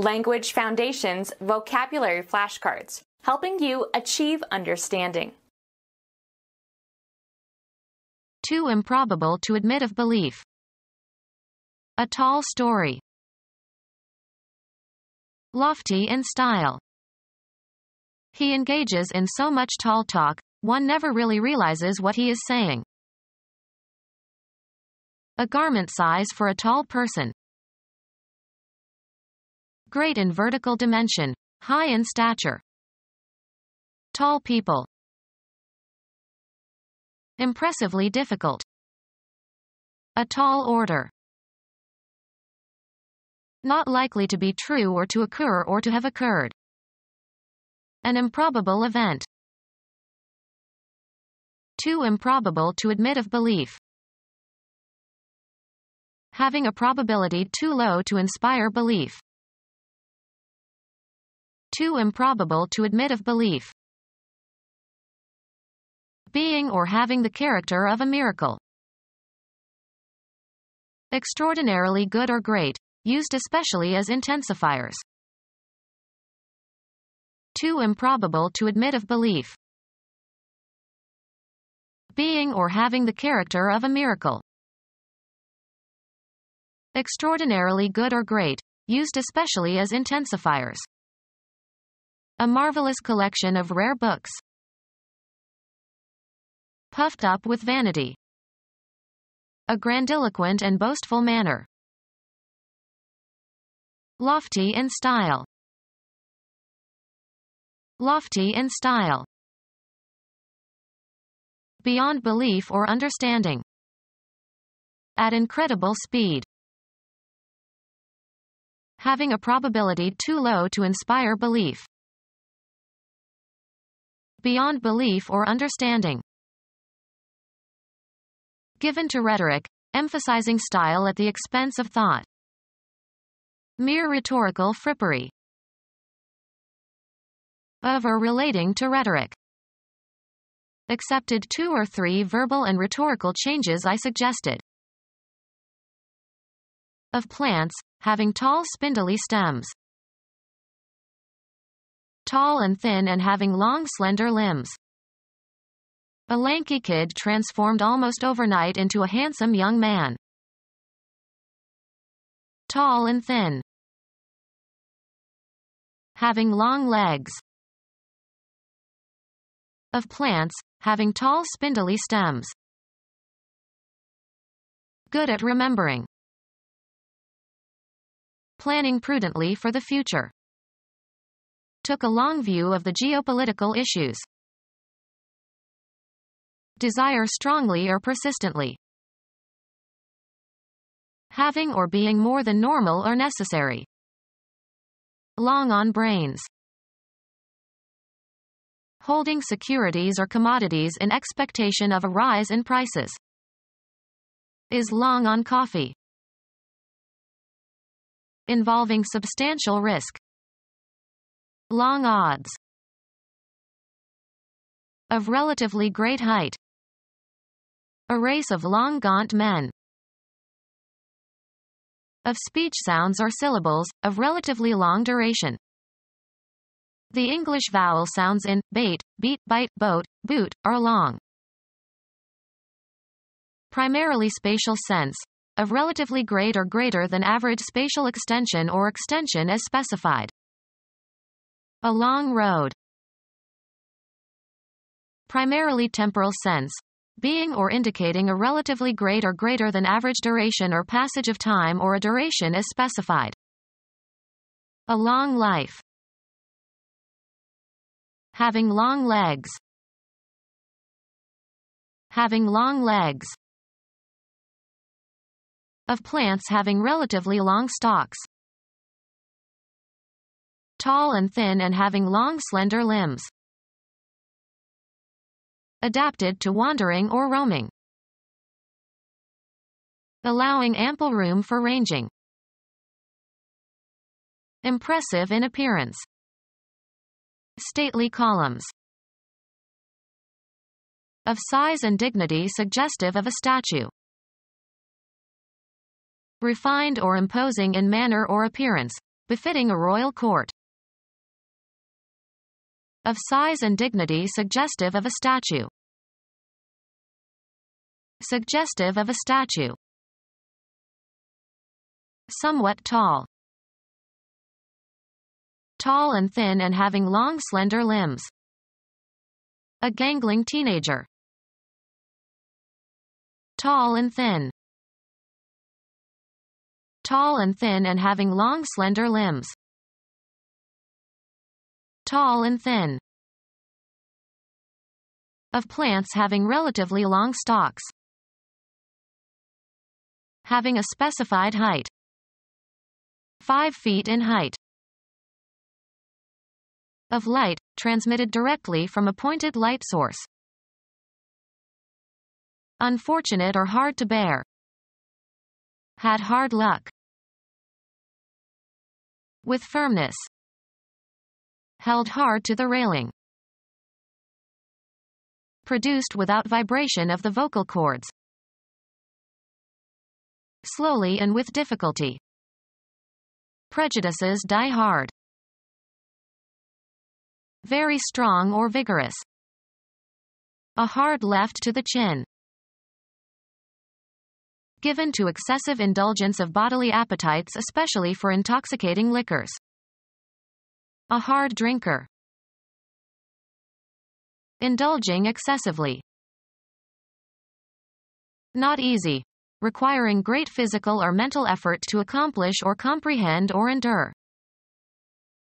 Language Foundations Vocabulary Flashcards, helping you achieve understanding. Too improbable to admit of belief. A tall story. Lofty in style. He engages in so much tall talk, one never really realizes what he is saying. A garment size for a tall person. Great in vertical dimension, high in stature. Tall people. Impressively difficult. A tall order. Not likely to be true or to occur or to have occurred. An improbable event. Too improbable to admit of belief. Having a probability too low to inspire belief. Too improbable to admit of belief. Being or having the character of a miracle. Extraordinarily good or great, used especially as intensifiers. Too improbable to admit of belief. Being or having the character of a miracle. Extraordinarily good or great, used especially as intensifiers. A marvelous collection of rare books. Puffed up with vanity. A grandiloquent and boastful manner. Lofty in style. Lofty in style. Beyond belief or understanding. At incredible speed. Having a probability too low to inspire belief. Beyond belief or understanding. Given to rhetoric, emphasizing style at the expense of thought. Mere rhetorical frippery. Of or relating to rhetoric. Accepted two or three verbal and rhetorical changes I suggested. Of plants, having tall spindly stems. Tall and thin and having long slender limbs. A lanky kid transformed almost overnight into a handsome young man. Tall and thin having long legs. Of plants, having tall spindly stems. Good at remembering. Planning prudently for the future. Took a long view of the geopolitical issues. Desire strongly or persistently. Having or being more than normal or necessary. Long on brains. Holding securities or commodities in expectation of a rise in prices. Is long on coffee. Involving substantial risk. Long odds. Of relatively great height. A race of long gaunt men of speech sounds or syllables, of relatively long duration. The English vowel sounds in bait, beat, bite, boat, boot, are long. Primarily spatial sense, of relatively great or greater than average spatial extension or extension as specified. A long road. Primarily temporal sense, being or indicating a relatively great or greater than average duration or passage of time or a duration as specified. A long life. Having long legs. Having long legs. Of plants having relatively long stalks. Tall and thin and having long slender limbs adapted to wandering or roaming. Allowing ample room for ranging. Impressive in appearance. Stately columns. Of size and dignity suggestive of a statue. Refined or imposing in manner or appearance, befitting a royal court. Of size and dignity suggestive of a statue. Suggestive of a statue. Somewhat tall. Tall and thin and having long slender limbs. A gangling teenager. Tall and thin. Tall and thin and having long slender limbs. Tall and thin. Of plants having relatively long stalks. Having a specified height. 5 feet in height. Of light, transmitted directly from a pointed light source. Unfortunate or hard to bear. Had hard luck. With firmness. Held hard to the railing. Produced without vibration of the vocal cords. Slowly and with difficulty. Prejudices die hard. Very strong or vigorous. A hard left to the chin. Given to excessive indulgence of bodily appetites especially for intoxicating liquors. A hard drinker. Indulging excessively. Not easy. Requiring great physical or mental effort to accomplish or comprehend or endure.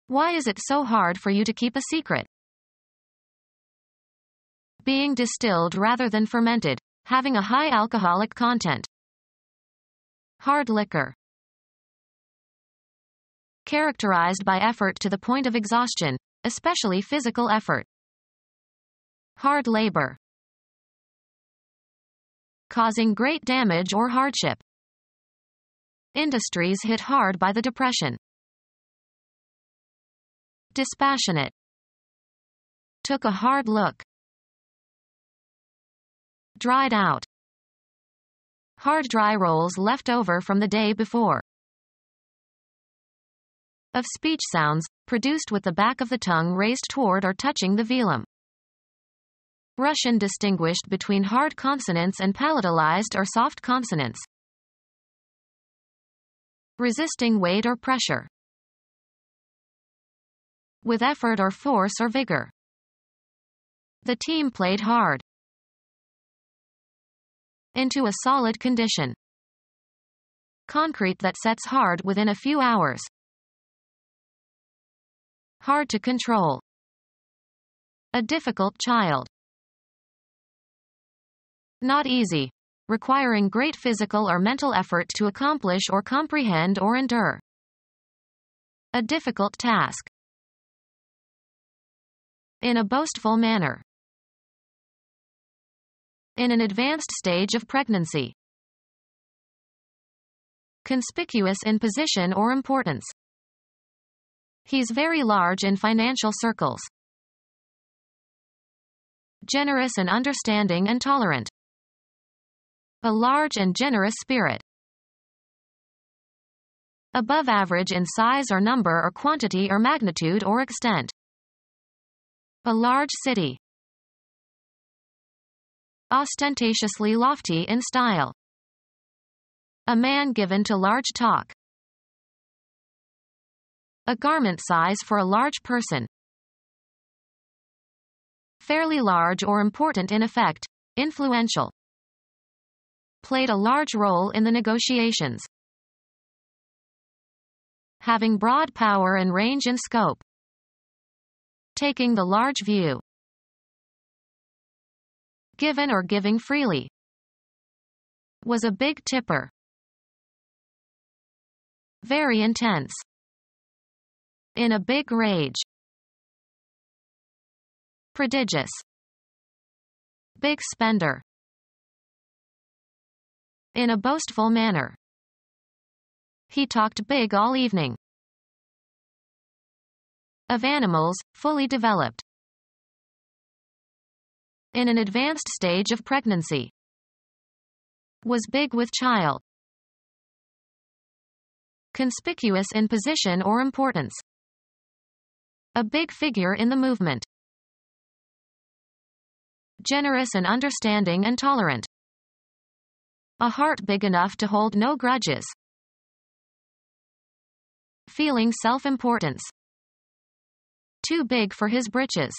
Why is it so hard for you to keep a secret? Being distilled rather than fermented, having a high alcoholic content. Hard liquor. Characterized by effort to the point of exhaustion, especially physical effort. Hard labor. Causing great damage or hardship. Industries hit hard by the Depression. Dispassionate. Took a hard look. Dried out. Hard dry rolls left over from the day before. Of speech sounds, produced with the back of the tongue raised toward or touching the velum. Russian distinguished between hard consonants and palatalized or soft consonants. Resisting weight or pressure with effort or force or vigor. The team played hard into a solid condition. Concrete that sets hard within a few hours. Hard to control. A difficult child. Not easy. Requiring great physical or mental effort to accomplish or comprehend or endure. A difficult task in a boastful manner. In an advanced stage of pregnancy. Conspicuous in position or importance. He's very large in financial circles. Generous and understanding and tolerant. A large and generous spirit. Above average in size or number or quantity or magnitude or extent. A large city. Ostentatiously lofty in style. A man given to large talk. A garment size for a large person. Fairly large or important in effect. Influential. Played a large role in the negotiations. Having broad power and range and scope. Taking the large view. Given or giving freely. Was a big tipper. Very intense. In a big rage. Prodigious. Big spender. In a boastful manner. He talked big all evening of animals, fully developed. In an advanced stage of pregnancy. Was big with child. conspicuous in position or importance. A big figure in the movement. Generous and understanding and tolerant. A heart big enough to hold no grudges. Feeling self-importance. Too big for his britches.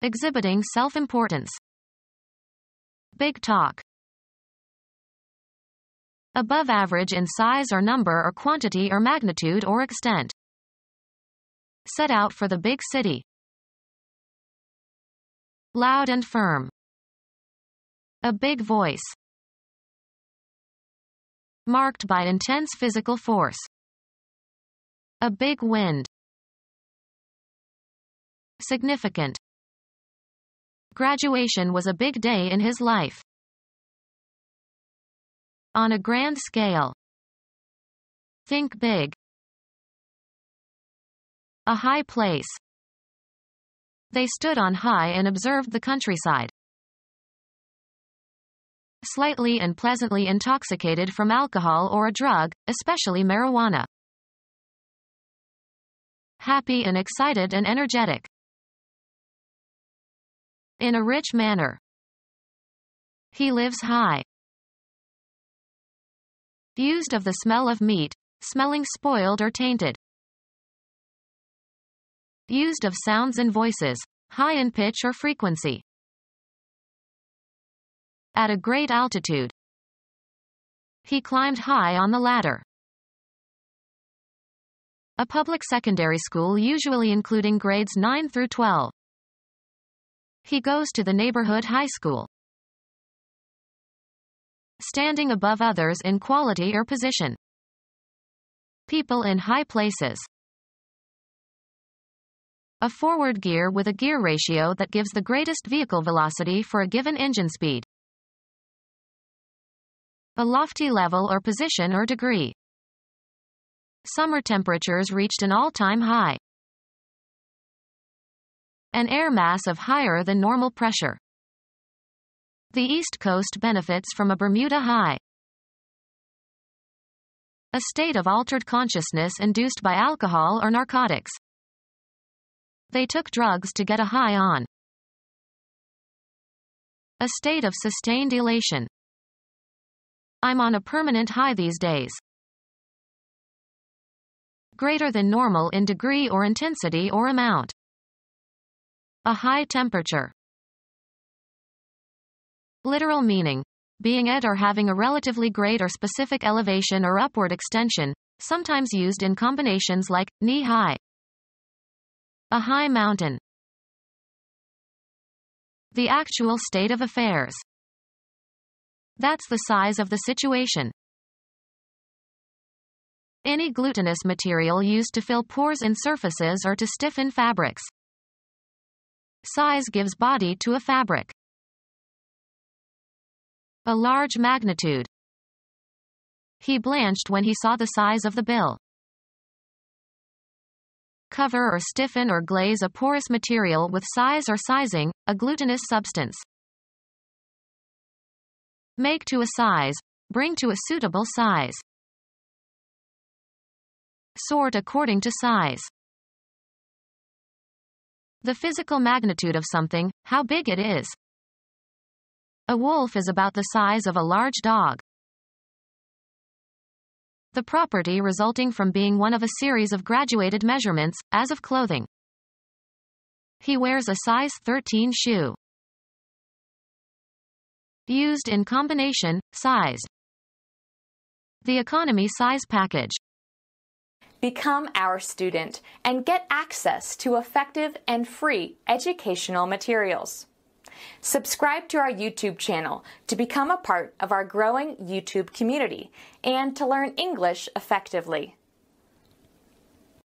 Exhibiting self-importance. Big talk. Above average in size or number or quantity or magnitude or extent. Set out for the big city. Loud and firm. A big voice. Marked by intense physical force. A big wind. Significant. Graduation was a big day in his life. On a grand scale. Think big. A high place. They stood on high and observed the countryside. Slightly and pleasantly intoxicated from alcohol or a drug, especially marijuana. Happy and excited and energetic. In a rich manner. He lives high. Used of the smell of meat, smelling spoiled or tainted. Used of sounds and voices, high in pitch or frequency. At a great altitude. He climbed high on the ladder. A public secondary school usually including grades 9 through 12. He goes to the neighborhood high school. Standing above others in quality or position. People in high places. A forward gear with a gear ratio that gives the greatest vehicle velocity for a given engine speed. A lofty level or position or degree. Summer temperatures reached an all-time high. An air mass of higher than normal pressure. The East Coast benefits from a Bermuda high. A state of altered consciousness induced by alcohol or narcotics. They took drugs to get a high on. A state of sustained elation. I'm on a permanent high these days. Greater than normal in degree or intensity or amount. A high temperature. Literal meaning. Being at or having a relatively great or specific elevation or upward extension, sometimes used in combinations like knee high. A high mountain. The actual state of affairs. That's the size of the situation. Any glutinous material used to fill pores in surfaces or to stiffen fabrics. Size gives body to a fabric. A large magnitude. He blanched when he saw the size of the bill cover or stiffen or glaze a porous material with size or sizing, a glutinous substance. Make to a size, bring to a suitable size. Sort according to size. The physical magnitude of something, how big it is. A wolf is about the size of a large dog the property resulting from being one of a series of graduated measurements, as of clothing. He wears a size 13 shoe. Used in combination, size. The economy size package. Become our student and get access to effective and free educational materials. Subscribe to our YouTube channel to become a part of our growing YouTube community and to learn English effectively.